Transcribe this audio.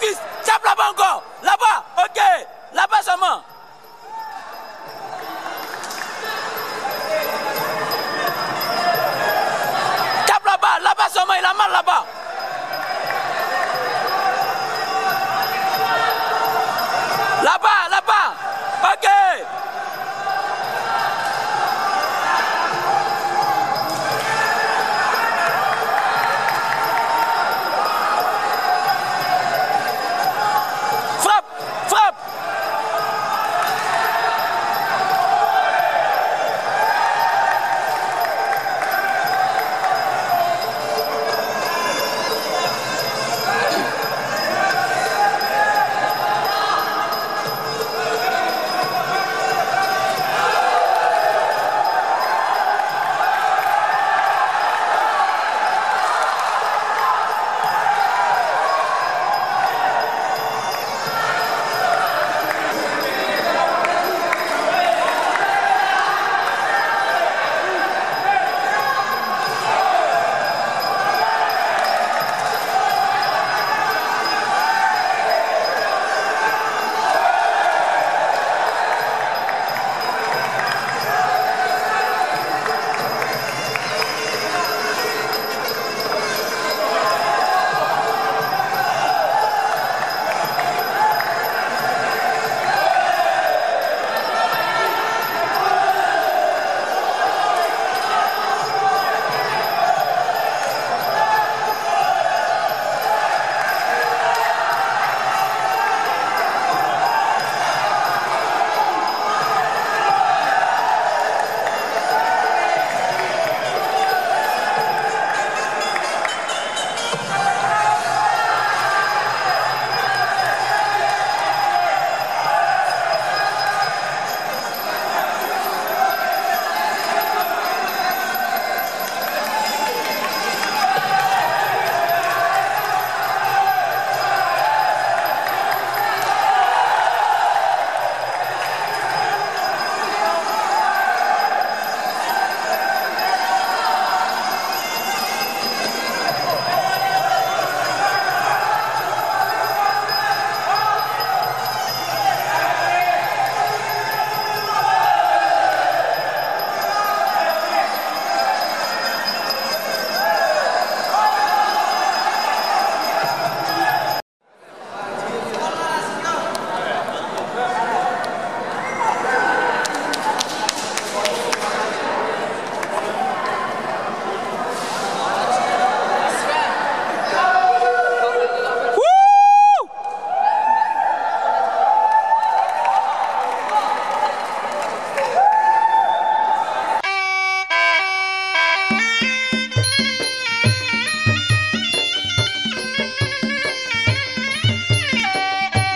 la cuisse. La encore.